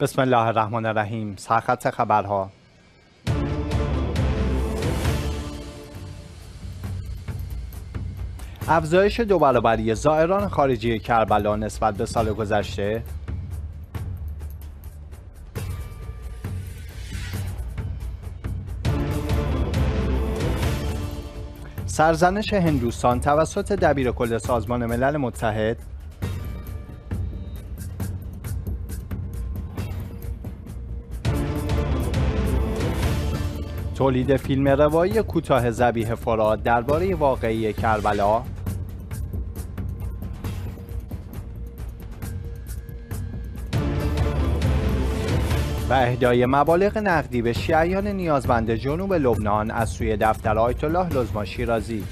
بسم الله الرحمن الرحیم سرخط خبرها افزایش دو برابری زائران خارجی کربلا نسبت به سال گذشته. سرزنش هندوستان توسط دبیر کل سازمان ملل متحد. تولید فیلم روایی کوتاه زبیح فراد درباره واقعی کربلا. و اهدای مبالغ نقدی به شیعیان نیازمند جنوب لبنان از سوی دفتر آیت الله لزما شیرازی.